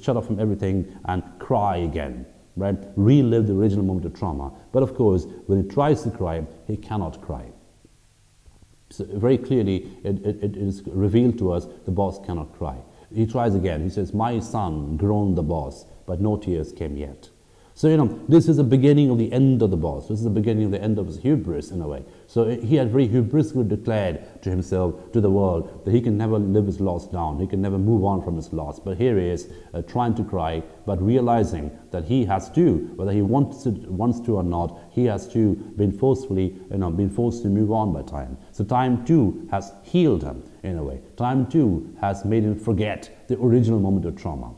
shut off from everything and cry again, right? Relive the original moment of trauma. But of course, when he tries to cry, he cannot cry. So very clearly, it, it, it is revealed to us the boss cannot cry. He tries again. He says, My son, groaned the boss, but no tears came yet. So, you know, this is the beginning of the end of the boss. This is the beginning of the end of his hubris, in a way. So he had very hubristically declared to himself, to the world, that he can never live his loss down. He can never move on from his loss. But here he is, uh, trying to cry, but realizing that he has to, whether he wants to, wants to or not, he has to been forcefully, you know, been forced to move on by time. So time too has healed him, in a way. Time too has made him forget the original moment of trauma.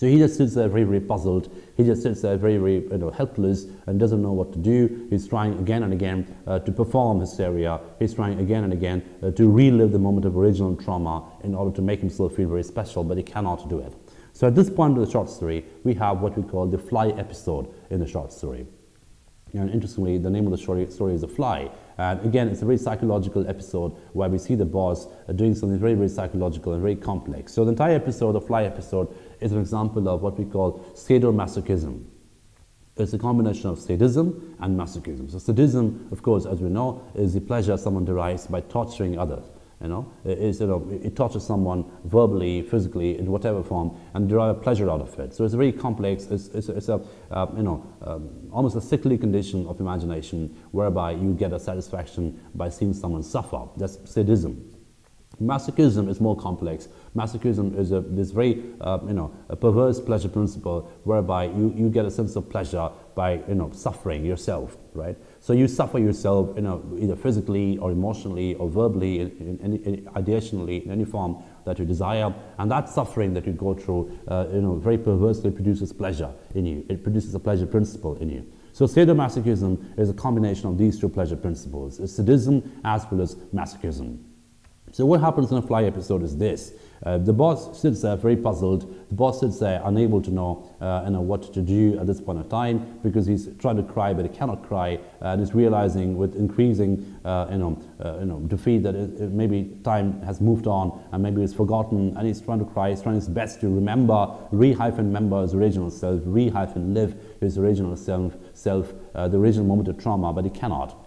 So he just sits there very, very puzzled. He just sits there very, very you know, helpless and doesn't know what to do. He's trying again and again uh, to perform hysteria. He's trying again and again uh, to relive the moment of original trauma in order to make himself feel very special, but he cannot do it. So at this point of the short story, we have what we call the fly episode in the short story. And interestingly, the name of the story, story is The Fly. And again, it's a very psychological episode where we see the boss doing something very, very psychological and very complex. So the entire episode, the Fly episode, is an example of what we call sadomasochism. It's a combination of sadism and masochism. So sadism, of course, as we know, is the pleasure someone derives by torturing others. You know, it, is, you know, it touches someone verbally, physically, in whatever form, and derive pleasure out of it. So it's very complex. It's, it's, it's a, uh, you know, um, almost a sickly condition of imagination whereby you get a satisfaction by seeing someone suffer. That's sadism. Masochism is more complex. Masochism is a, this very, uh, you know, a perverse pleasure principle whereby you, you get a sense of pleasure by, you know, suffering yourself, right? So you suffer yourself, you know, either physically or emotionally or verbally, in, in, in, ideationally, in any form that you desire. And that suffering that you go through, uh, you know, very perversely produces pleasure in you. It produces a pleasure principle in you. So sadomasochism is a combination of these two pleasure principles. It's sadism as well as masochism. So what happens in a fly episode is this. Uh, the boss sits there very puzzled. The boss sits there unable to know, uh, you know what to do at this point of time because he's trying to cry but he cannot cry and he's realizing with increasing uh, you, know, uh, you know, defeat that it, it maybe time has moved on and maybe it's forgotten and he's trying to cry. He's trying his best to remember, re-remember his original self, re-live his original self, self uh, the original moment of trauma, but he cannot.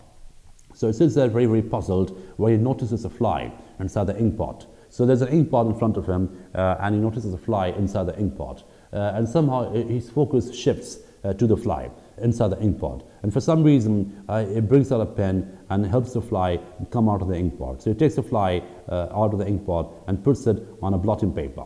So he sits there very, very puzzled where he notices a fly inside the ink pot. So there's an ink pot in front of him, uh, and he notices a fly inside the ink pot. Uh, and somehow his focus shifts uh, to the fly inside the ink pot. And for some reason, uh, it brings out a pen and helps the fly come out of the ink pot. So he takes the fly uh, out of the ink pot and puts it on a blotting paper.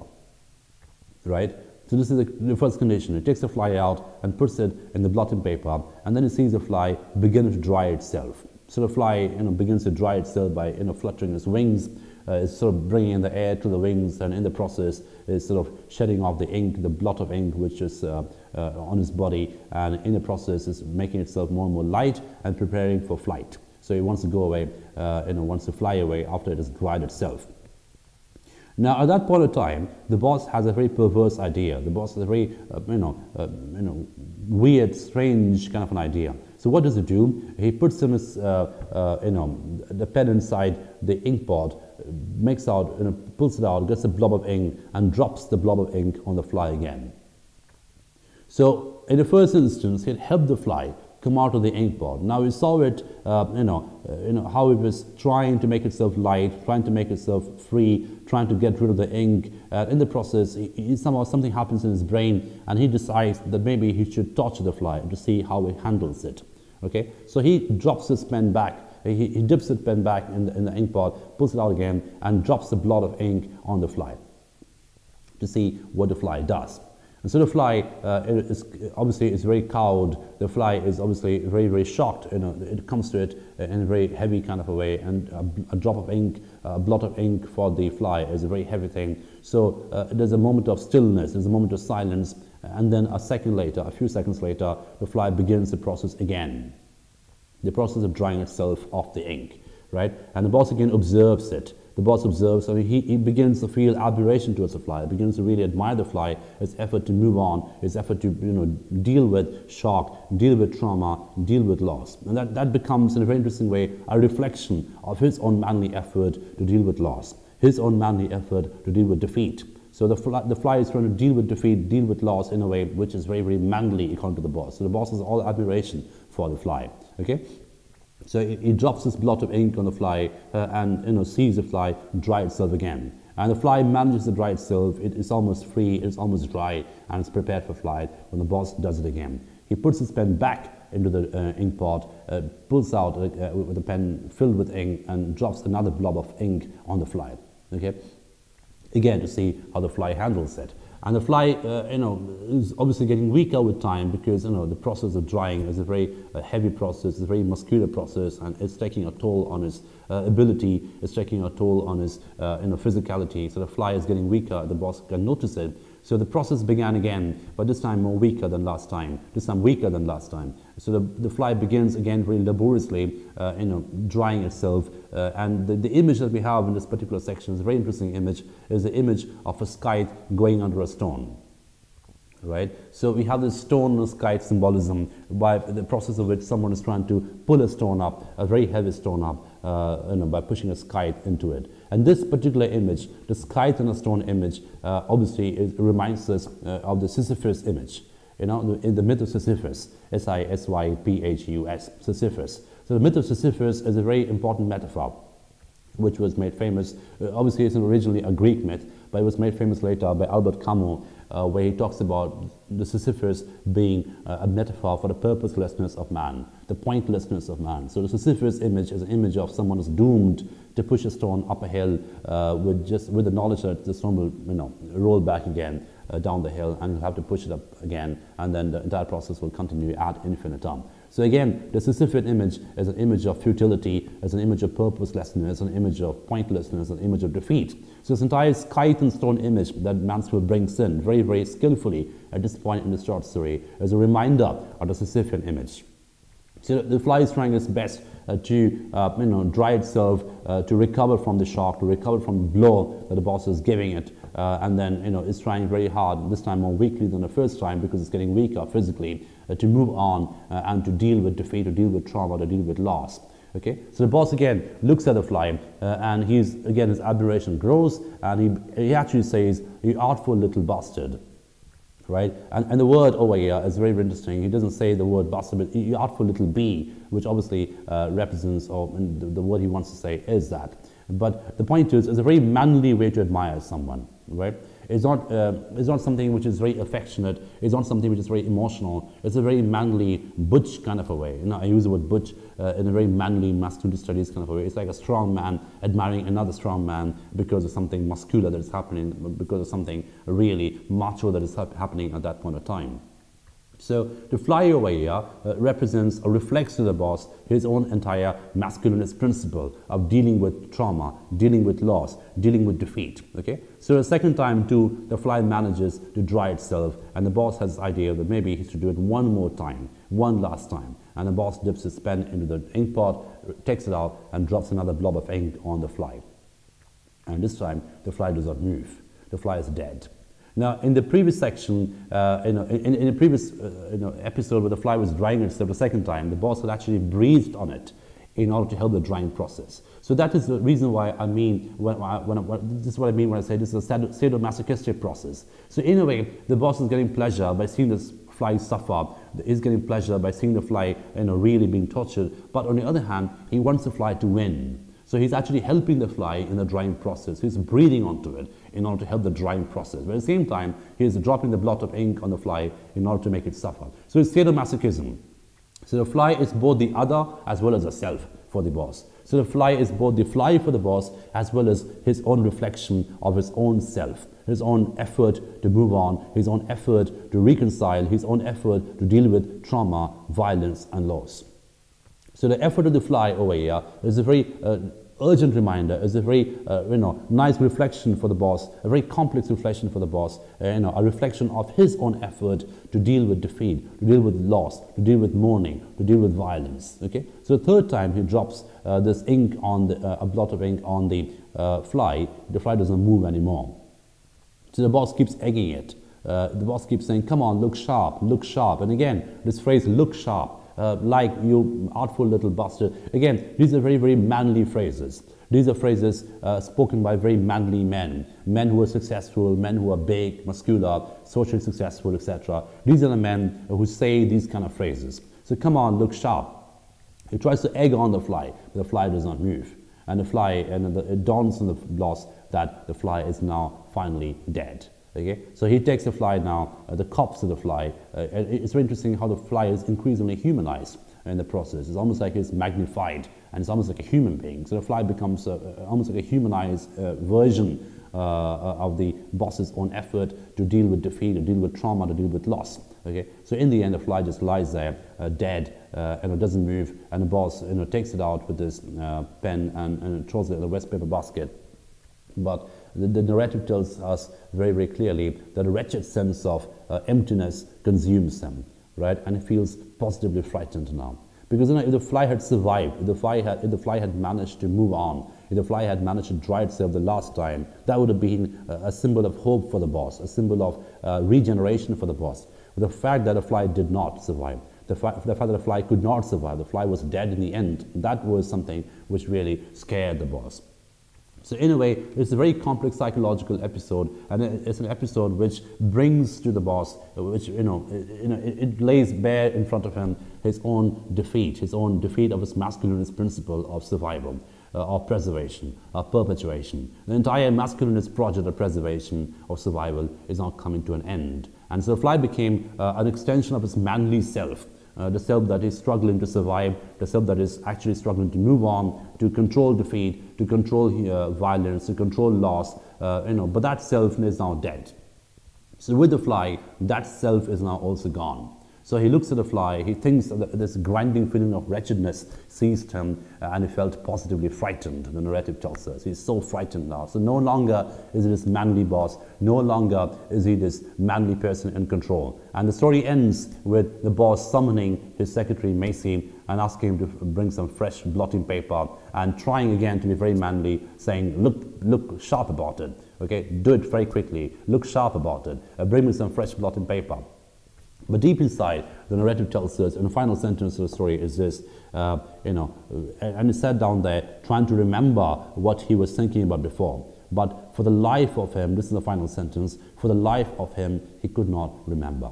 Right? So this is the, the, first condition. He takes the fly out and puts it in the blotting paper, and then he sees the fly begin to dry itself. So the fly you know, begins to dry itself by you know, fluttering its wings, uh, is sort of bringing in the air to the wings, and in the process is sort of shedding off the ink, the blot of ink which is uh, uh, on his body, and in the process is making itself more and more light and preparing for flight. So it wants to go away, uh, you know, wants to fly away after it has dried itself. Now, at that point of time, the boss has a very perverse idea. The boss has a very, uh, you know, uh, you know, weird, strange kind of an idea. So what does he do? He puts in his, uh, uh, you know, the pen inside the ink pot, makes out, you know, pulls it out, gets a blob of ink, and drops the blob of ink on the fly again. So in the first instance, he had helped the fly come out of the ink pot. Now we saw it, uh, you, know, uh, you know, how it was trying to make itself light, trying to make itself free, trying to get rid of the ink. Uh, in the process, he, he somehow something happens in his brain and he decides that maybe he should torture the fly to see how it handles it. Okay, so he drops his pen back he, he, dips the pen back in the, in the ink pot, pulls it out again, and drops the blot of ink on the fly to see what the fly does. And so the fly uh, is obviously is very cowed. The fly is obviously very very shocked. You know, it comes to it in a very heavy kind of a way, and a, a drop of ink, a blot of ink for the fly is a very heavy thing. So uh, there's a moment of stillness, there's a moment of silence, and then a second later, a few seconds later, the fly begins the process again. The process of drying itself off the ink, right? And the boss again observes it the boss observes, I mean, he, he begins to feel admiration towards the fly, He begins to really admire the fly, his effort to move on, his effort to you know, deal with shock, deal with trauma, deal with loss. And that, that becomes, in a very interesting way, a reflection of his own manly effort to deal with loss, his own manly effort to deal with defeat. So the fly, the fly is trying to deal with defeat, deal with loss in a way which is very, very manly according to the boss. So the boss is all admiration for the fly. Okay? So he drops this blot of ink on the fly uh, and you know, sees the fly dry itself again. And the fly manages to dry itself. It is almost free, it's almost dry, and it's prepared for flight when the boss does it again. He puts his pen back into the uh, ink pot, uh, pulls out uh, with a pen filled with ink, and drops another blob of ink on the fly. Okay? Again, to see how the fly handles it. And the fly, uh, you know, is obviously getting weaker with time because, you know, the process of drying is a very uh, heavy process, it's a very muscular process, and it's taking a toll on his uh, ability, it's taking a toll on his, uh, you know, physicality. So the fly is getting weaker, the boss can notice it. So the process began again, but this time more weaker than last time, this time weaker than last time. So the, the fly begins again very laboriously, uh, you know, drying itself. Uh, and the, the image that we have in this particular section is a very interesting image, is the image of a skite going under a stone right? So we have this stone and skite symbolism by the process of which someone is trying to pull a stone up, a very heavy stone up, uh, you know, by pushing a skite into it. And this particular image, the skite and a stone image, uh, obviously reminds us uh, of the Sisyphus image. You know, in the myth of Sisyphus, S-I-S-Y-P-H-U-S, Sisyphus. So the myth of Sisyphus is a very important metaphor which was made famous. Uh, obviously, it's originally a Greek myth, but it was made famous later by Albert Camus uh, where he talks about the Sisyphus being uh, a metaphor for the purposelessness of man, the pointlessness of man. So the Sisyphus image is an image of someone who's doomed to push a stone up a hill uh, with just with the knowledge that the stone will you know roll back again uh, down the hill and you'll have to push it up again and then the entire process will continue ad infinitum. So again, the Sisyphean image is an image of futility, as an image of purposelessness, an image of pointlessness, an image of defeat. So this entire skite and stone image that Mansfield brings in very, very skillfully at this point in the short story is a reminder of the Sisyphean image. So the fly is trying its best uh, to uh, you know, dry itself, uh, to recover from the shock, to recover from the blow that the boss is giving it, uh, and then you know, it's trying very hard, this time more weakly than the first time because it's getting weaker physically, uh, to move on uh, and to deal with defeat, to deal with trauma, to deal with loss. Okay, so the boss again looks at the fly uh, and he's again his admiration grows and he, he actually says, "You artful little bastard." Right, and, and the word over here is very interesting. He doesn't say the word bastard, but you artful little bee, which obviously uh, represents, or the, the word he wants to say is that. But the point is, it's a very manly way to admire someone, right? It's not, uh, it's not something which is very affectionate. It's not something which is very emotional. It's a very manly, butch kind of a way. You know, I use the word butch uh, in a very manly, masculine studies kind of a way. It's like a strong man admiring another strong man because of something muscular that is happening, because of something really macho that is happening at that point of time. So the flyover here uh, represents or reflects to the boss his own entire masculinist principle of dealing with trauma, dealing with loss, dealing with defeat. Okay. So the second time too, the fly manages to dry itself, and the boss has this idea that maybe he should do it one more time, one last time. And the boss dips his pen into the ink pot, takes it out, and drops another blob of ink on the fly. And this time, the fly does not move. The fly is dead. Now, in the previous section, uh, in, in previous uh, you know, episode where the fly was drying itself the second time, the boss had actually breathed on it in order to help the drying process. So that is the reason why I mean, when, when, when, this is what I mean when I say this is a sadomasochistic process. So in a way, the boss is getting pleasure by seeing this fly suffer. is getting pleasure by seeing the fly you know, really being tortured. But on the other hand, he wants the fly to win. So he's actually helping the fly in the drying process. He's breathing onto it in order to help the drying process. But at the same time, he is dropping the blot of ink on the fly in order to make it suffer. So it's sadomasochism. So the fly is both the other as well as a self for the boss. So the fly is both the fly for the boss as well as his own reflection of his own self, his own effort to move on, his own effort to reconcile, his own effort to deal with trauma, violence, and loss. So the effort of the fly over here is a very uh, urgent reminder, is a very uh, you know, nice reflection for the boss, a very complex reflection for the boss, uh, you know, a reflection of his own effort to deal with defeat, to deal with loss, to deal with mourning, to deal with violence. Okay? So the third time he drops uh, this ink on the, uh, a blot of ink on the uh, fly, the fly doesn't move anymore. So the boss keeps egging it. Uh, the boss keeps saying, come on, look sharp, look sharp. And again, this phrase, look sharp, uh, like you artful little bastard. Again, these are very, very manly phrases. These are phrases uh, spoken by very manly men, men who are successful, men who are big, muscular, socially successful, etc. These are the men who say these kind of phrases. So come on, look sharp. He tries to egg on the fly, but the fly does not move. And the fly, and the, it dawns on the boss that the fly is now finally dead. Okay? So he takes the fly now, uh, the corpse of the fly. Uh, it's very interesting how the fly is increasingly humanized in the process. It's almost like it's magnified and it's almost like a human being. So the fly becomes almost like a humanized uh, version uh, of the boss's own effort to deal with defeat, to deal with trauma, to deal with loss. Okay, so in the end, the fly just lies there, uh, dead, uh, and it doesn't move. And the boss, you know, takes it out with his pen and, and throws it in the waste paper basket. But the, the, narrative tells us very, very clearly that a wretched sense of uh, emptiness consumes them, right? And he feels positively frightened now. Because you know, if the fly had survived, if the fly had, if the fly had managed to move on, if the fly had managed to dry itself the last time, that would have been a, a symbol of hope for the boss, a symbol of uh, regeneration for the boss. But the fact that the fly did not survive, the, fa the fact that the fly could not survive, the fly was dead in the end, that was something which really scared the boss. So in a way, it's a very complex psychological episode, and it's an episode which brings to the boss, which you know, it, you know, it, lays bare in front of him his own defeat, his own defeat of his masculinist principle of survival. Uh, of preservation, of perpetuation. The entire masculinist project of preservation, of survival, is now coming to an end. And so fly became uh, an extension of his manly self, uh, the self that is struggling to survive, the self that is actually struggling to move on, to control defeat, to control uh, violence, to control loss, uh, you know, but that self is now dead. So with the fly, that self is now also gone. So he looks at the fly, he thinks this grinding feeling of wretchedness seized him, uh, and he felt positively frightened, the narrative tells us. He's so frightened now. So no longer is he this manly boss, no longer is he this manly person in control. And the story ends with the boss summoning his secretary, Macey, and asking him to bring some fresh blotting paper and trying again to be very manly, saying, look, look sharp about it. Okay, do it very quickly. Look sharp about it. Uh, bring me some fresh blotting paper. But deep inside, the narrative tells us, and the final sentence of the story is this, uh, you know, and he sat down there trying to remember what he was thinking about before. But for the life of him, this is the final sentence, for the life of him, he could not remember.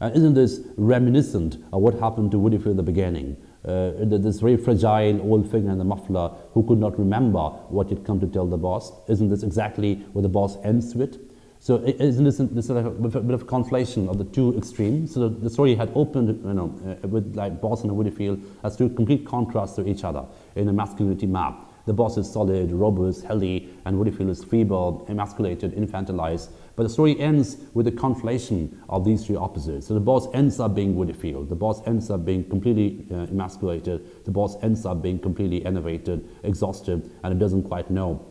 And isn't this reminiscent of what happened to Woody at the beginning? Uh, this very fragile old figure in the muffler who could not remember what he'd come to tell the boss. Isn't this exactly what the boss ends with? So isn't this, this sort of a bit of a conflation of the two extremes? So the, the story had opened, you know, uh, with like Boss and Woodifield as two complete contrasts to each other in a masculinity map. The boss is solid, robust, healthy, and Woodifield is feeble, emasculated, infantilized. But the story ends with the conflation of these three opposites. So the boss ends up being Woodifield. The boss ends up being completely uh, emasculated. The boss ends up being completely enervated, exhausted, and it doesn't quite know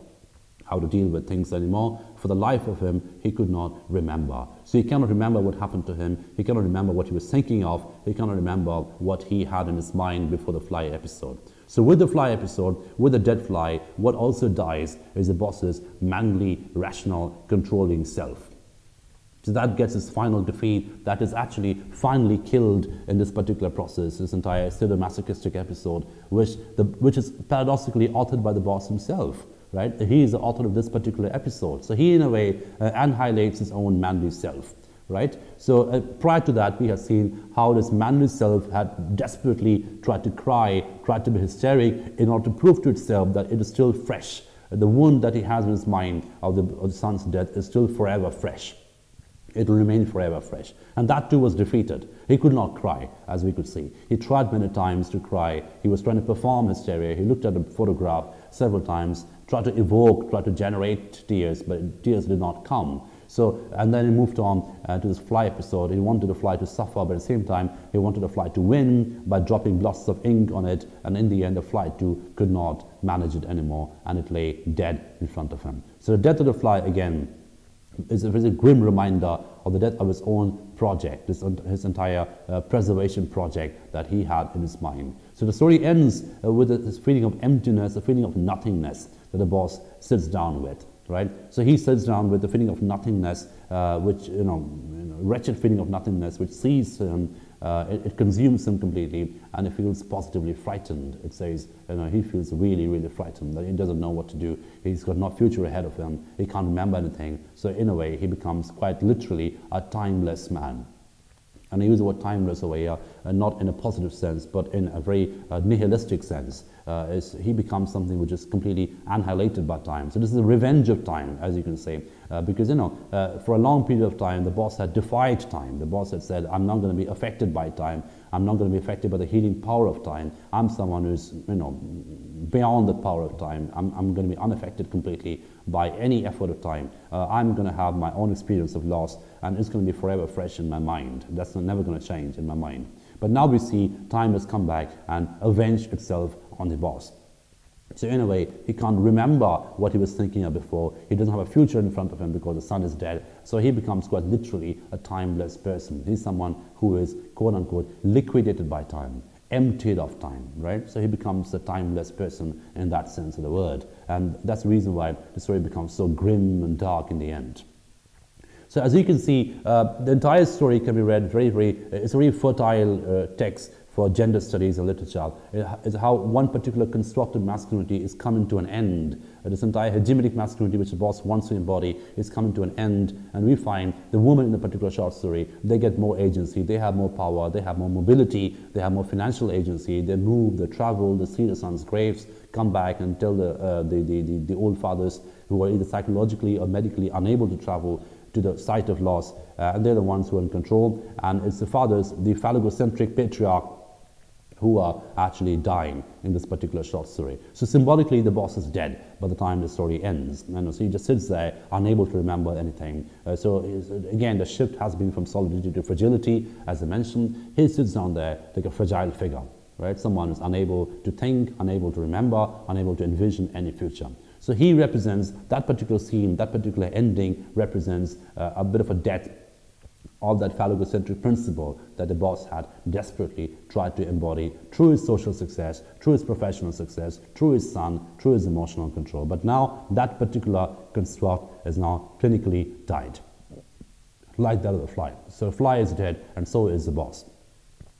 how to deal with things anymore. For the life of him, he could not remember. So he cannot remember what happened to him. He cannot remember what he was thinking of. He cannot remember what he had in his mind before the fly episode. So with the fly episode, with the dead fly, what also dies is the boss's manly, rational, controlling self. So that gets his final defeat. That is actually finally killed in this particular process, this entire sadomasochistic episode, which, the, which is paradoxically authored by the boss himself right? He is the author of this particular episode. So he, in a way, uh, annihilates his own manly self. right? So uh, prior to that, we have seen how this manly self had desperately tried to cry, tried to be hysteric in order to prove to itself that it is still fresh. The wound that he has in his mind of the, of the son's death is still forever fresh. It will remain forever fresh. And that too was defeated. He could not cry, as we could see. He tried many times to cry. He was trying to perform hysteria. He looked at the photograph several times, tried to evoke, tried to generate tears, but tears did not come. So, and then he moved on uh, to this fly episode. He wanted the fly to suffer, but at the same time, he wanted the fly to win by dropping blots of ink on it. And in the end, the fly too could not manage it anymore, and it lay dead in front of him. So the death of the fly again is a very grim reminder of the death of his own project, this, his entire uh, preservation project that he had in his mind. So the story ends uh, with this feeling of emptiness, a feeling of nothingness that the boss sits down with right? So he sits down with the feeling of nothingness, uh, which, you know, you know, wretched feeling of nothingness, which sees him, uh, it, it, consumes him completely, and he feels positively frightened. It says, you know, he feels really, really frightened, that he doesn't know what to do. He's got no future ahead of him. He can't remember anything. So in a way, he becomes quite literally a timeless man. And I use the word timeless here, uh, not in a positive sense, but in a very uh, nihilistic sense. Uh, he becomes something which is completely annihilated by time. So this is the revenge of time, as you can say, uh, because you know, uh, for a long period of time, the boss had defied time. The boss had said, "I'm not going to be affected by time. I'm not going to be affected by the healing power of time. I'm someone who's, you know, beyond the power of time. I'm, I'm going to be unaffected completely by any effort of time. Uh, I'm going to have my own experience of loss, and it's going to be forever fresh in my mind. That's never going to change in my mind. But now we see time has come back and avenged itself on the boss. So in a way, he can't remember what he was thinking of before. He doesn't have a future in front of him because the son is dead. So he becomes quite literally a timeless person. He's someone who is, quote unquote, liquidated by time, emptied of time, right? So he becomes a timeless person in that sense of the word. And that's the reason why the story becomes so grim and dark in the end. So as you can see, uh, the entire story can be read very, very, it's a very fertile uh, text for gender studies and literature It is how one particular constructed masculinity is coming to an end. This entire hegemonic masculinity which the boss wants to embody is coming to an end and we find the woman in the particular short story, they get more agency, they have more power, they have more mobility, they have more financial agency, they move, they travel, they see the son's graves, come back and tell the, uh, the, the, the, the old fathers who are either psychologically or medically unable to travel to the site of loss, uh, and they're the ones who are in control. And it's the fathers, the phallogocentric patriarch, who are actually dying in this particular short story. So symbolically, the boss is dead by the time the story ends. And so he just sits there, unable to remember anything. Uh, so again, the shift has been from solidity to fragility, as I mentioned. He sits down there like a fragile figure, right? Someone is unable to think, unable to remember, unable to envision any future. So he represents that particular scene, that particular ending represents uh, a bit of a death of that phallogocentric principle that the boss had desperately tried to embody through his social success, through his professional success, through his son, through his emotional control. But now that particular construct is now clinically died, like that of the fly. So fly is dead, and so is the boss.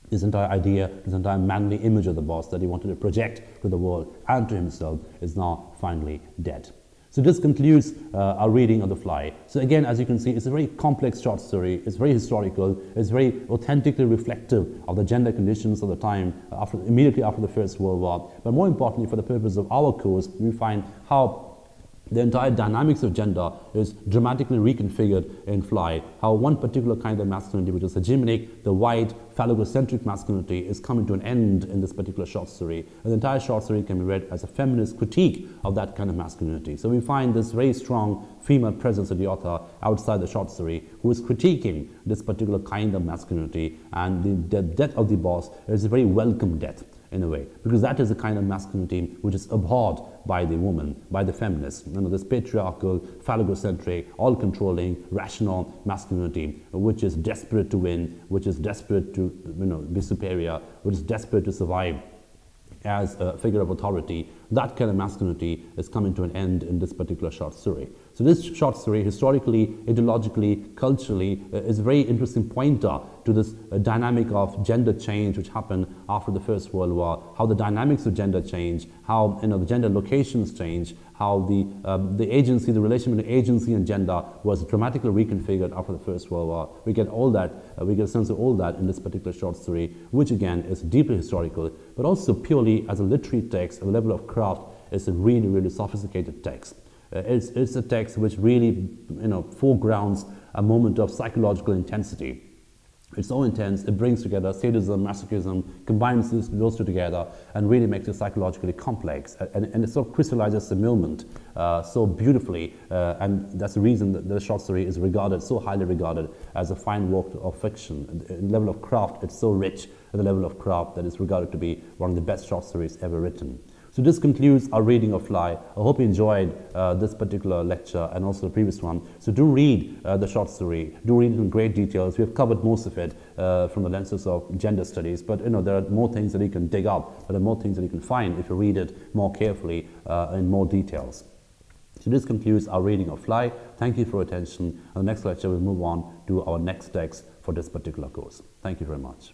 This entire idea, this entire manly image of the boss that he wanted to project to the world and to himself is now finally dead. So this concludes uh, our reading of The Fly. So again, as you can see, it's a very complex short story. It's very historical. It's very authentically reflective of the gender conditions of the time after, immediately after the First World War. But more importantly, for the purpose of our course, we find how the entire dynamics of gender is dramatically reconfigured in Fly. How one particular kind of masculinity, which is hegemonic, the white, phallogocentric masculinity, is coming to an end in this particular short story. And the entire short story can be read as a feminist critique of that kind of masculinity. So we find this very strong female presence of the author outside the short story who is critiquing this particular kind of masculinity. And the, the death of the boss is a very welcome death in a way, because that is the kind of masculinity which is abhorred by the woman, by the feminist. You know, this patriarchal, phallogocentric, all-controlling, rational masculinity, which is desperate to win, which is desperate to you know, be superior, which is desperate to survive as a figure of authority that kind of masculinity is coming to an end in this particular short story. So this short story, historically, ideologically, culturally, uh, is a very interesting pointer to this uh, dynamic of gender change which happened after the First World War, how the dynamics of gender change, how you know, the gender locations change, how the, um, the agency, the relation between agency and gender was dramatically reconfigured after the First World War. We get all that, uh, we get a sense of all that in this particular short story, which again is deeply historical, but also purely as a literary text, a level of craft, is a really, really sophisticated text. Uh, it's, a text which really you know, foregrounds a moment of psychological intensity. It's so intense, it brings together sadism, masochism, combines those two together, and really makes it psychologically complex. And, and it sort of crystallizes the moment uh, so beautifully, uh, and that's the reason that the short story is regarded, so highly regarded, as a fine work of fiction. The level of craft, it's so rich at the level of craft that it's regarded to be one of the best short stories ever written. So this concludes our reading of Fly. I hope you enjoyed uh, this particular lecture and also the previous one. So do read uh, the short story. Do read it in great details. We have covered most of it uh, from the lenses of gender studies, but you know there are more things that you can dig up. There are more things that you can find if you read it more carefully uh, in more details. So this concludes our reading of Fly. Thank you for your attention. The next lecture we'll move on to our next text for this particular course. Thank you very much.